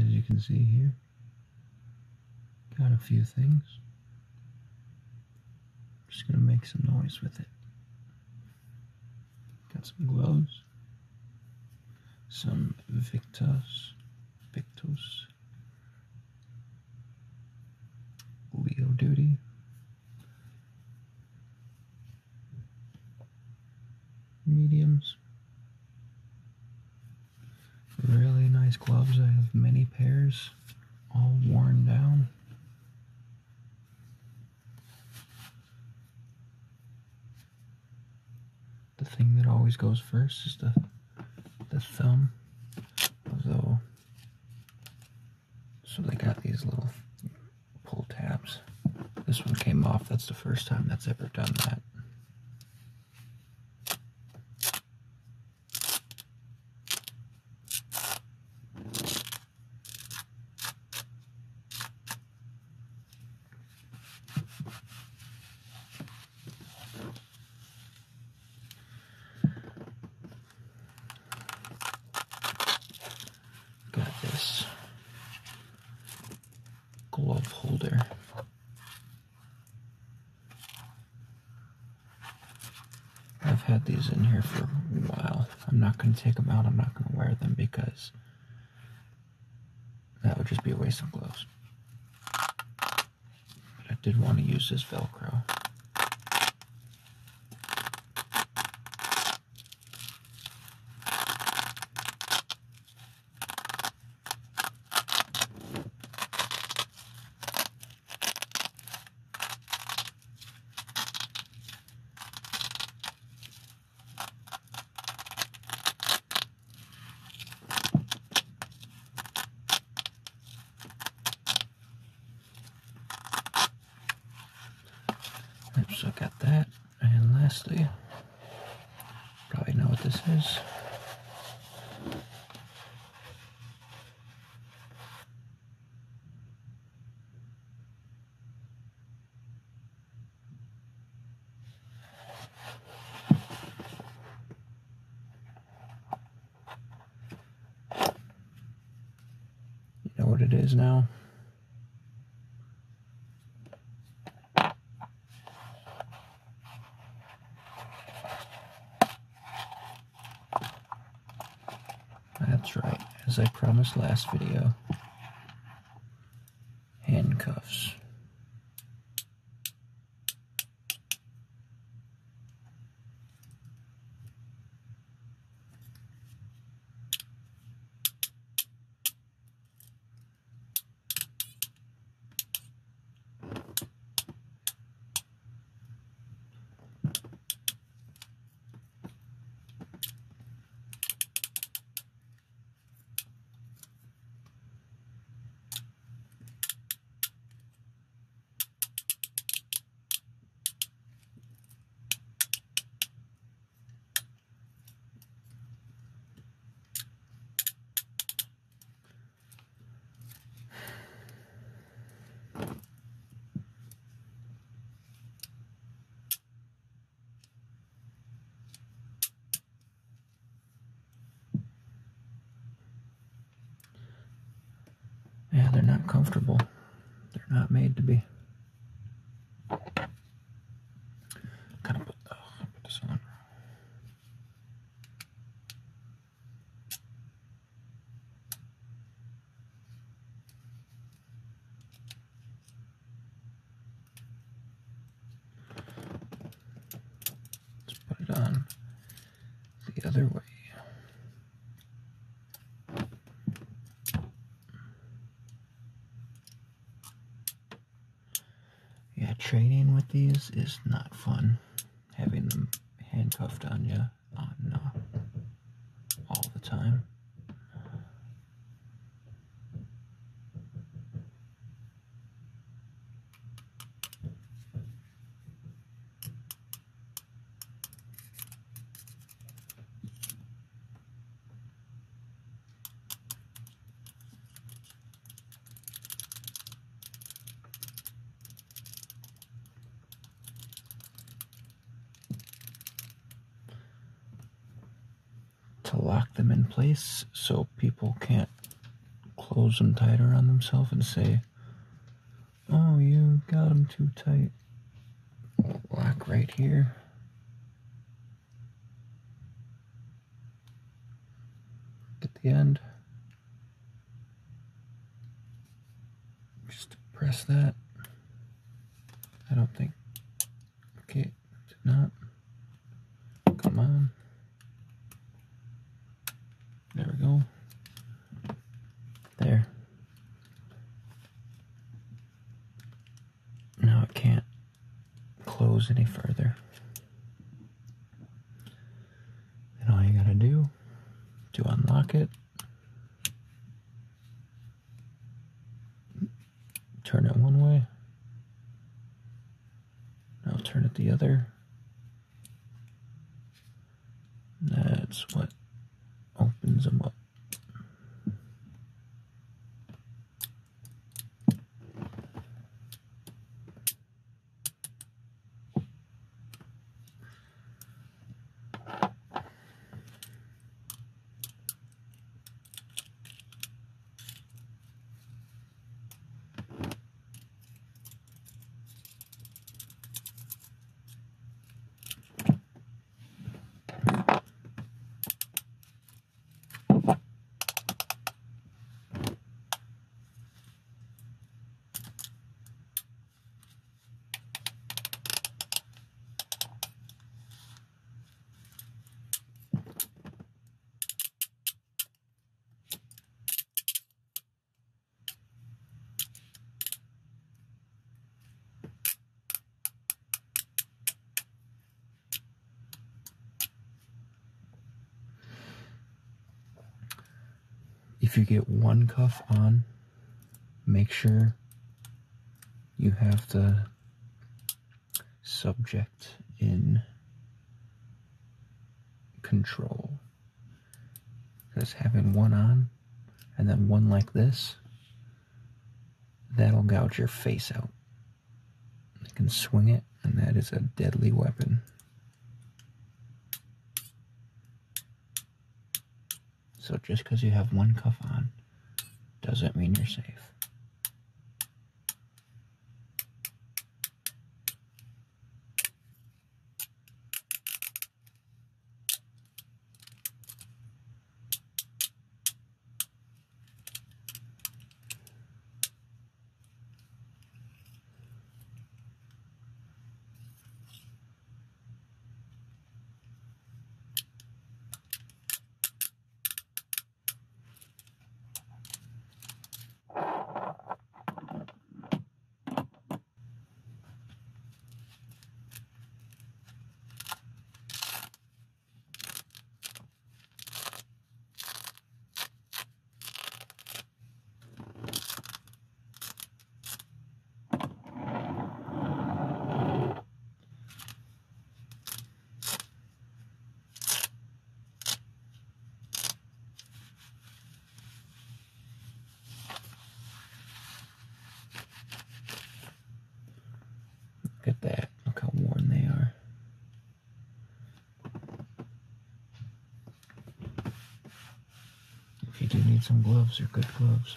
as you can see here. Got a few things. Just gonna make some noise with it. Got some gloves, some Victus, Victus, Leo Duty, mediums, gloves. I have many pairs, all worn down. The thing that always goes first is the the thumb. Although, so they got these little pull tabs. This one came off. That's the first time that's ever done that. Got this glove holder. I've had these in here for a while. I'm not going to take them out. I'm not going to wear them because that would just be a waste of gloves. But I did want to use this Velcro. Yep, so I got that. Probably know what this is. You know what it is now? That's right, as I promised last video. Yeah, they're not comfortable. They're not made to be. Kind of put, oh, put this on. Let's put it on the other way. Yeah, training with these is not fun. Having them handcuffed on you on uh, all the time. To lock them in place so people can't close them tighter on themselves and say, Oh, you got them too tight. Lock right here. At the end. Just press that. I don't think. Okay, did not. Come on. Now it can't close any further. And all you gotta do to unlock it, turn it one way, now turn it the other. That's what you get one cuff on, make sure you have the subject in control. Because having one on and then one like this, that'll gouge your face out. You can swing it, and that is a deadly weapon. So just because you have one cuff on doesn't mean you're safe. Look at that. Look how worn they are. If you do need some gloves, they're good gloves.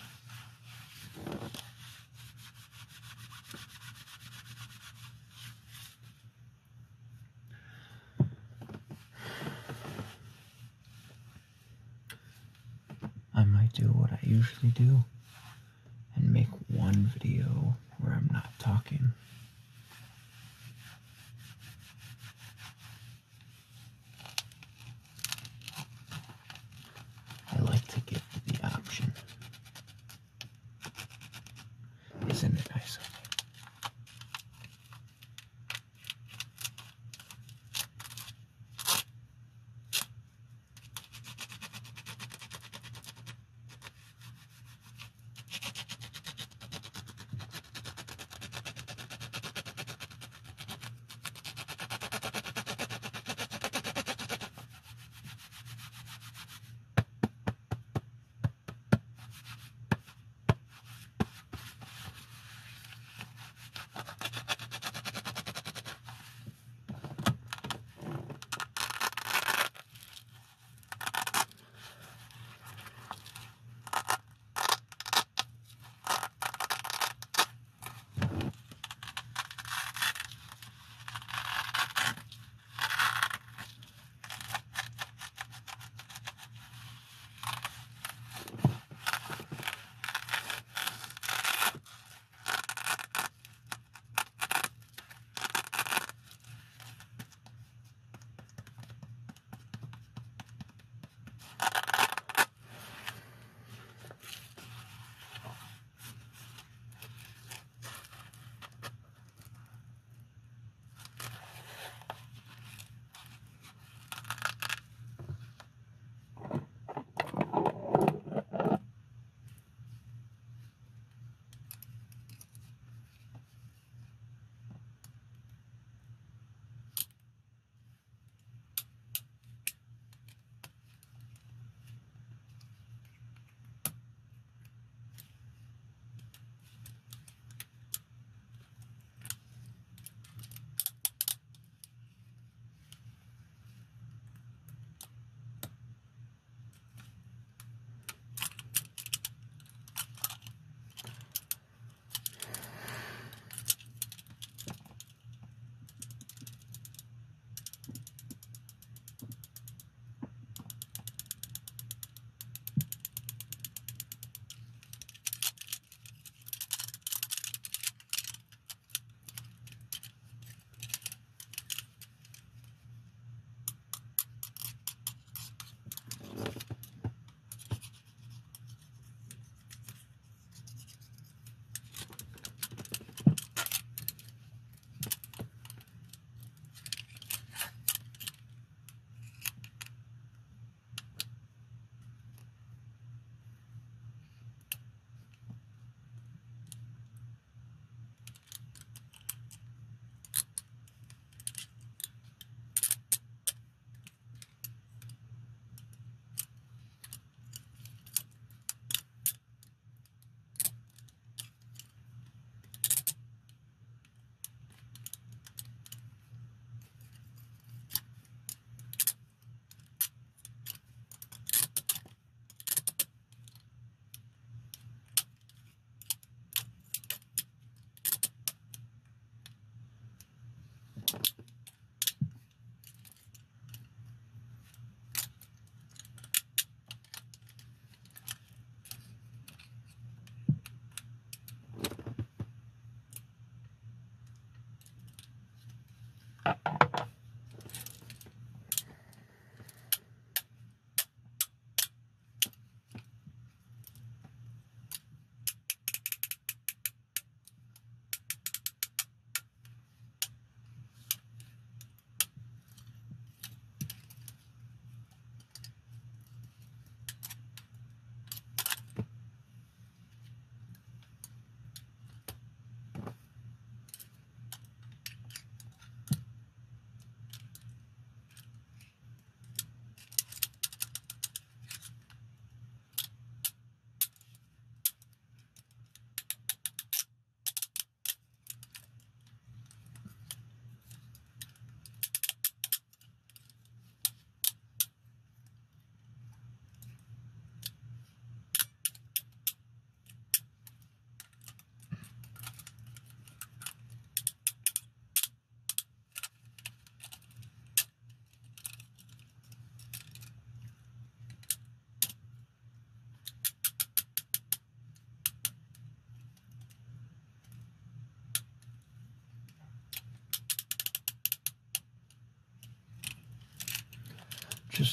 I might do what I usually do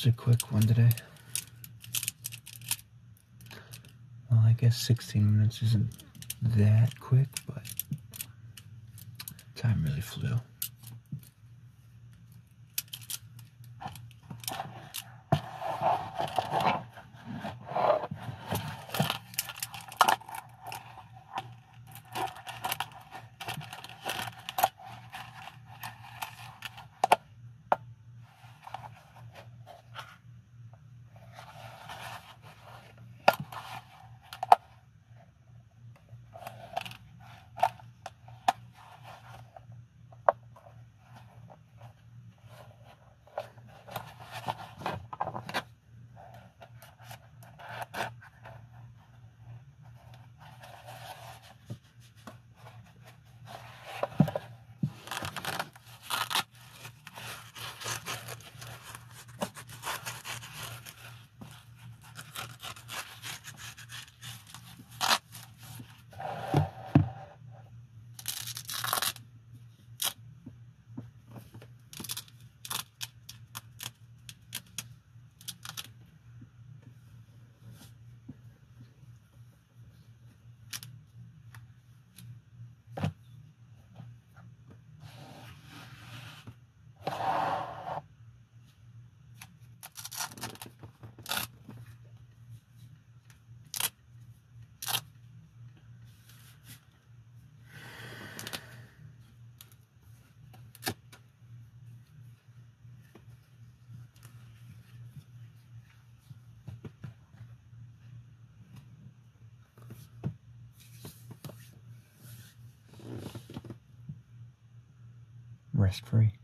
Just a quick one today. Well, I guess 16 minutes isn't that quick, but time really flew. Rest free.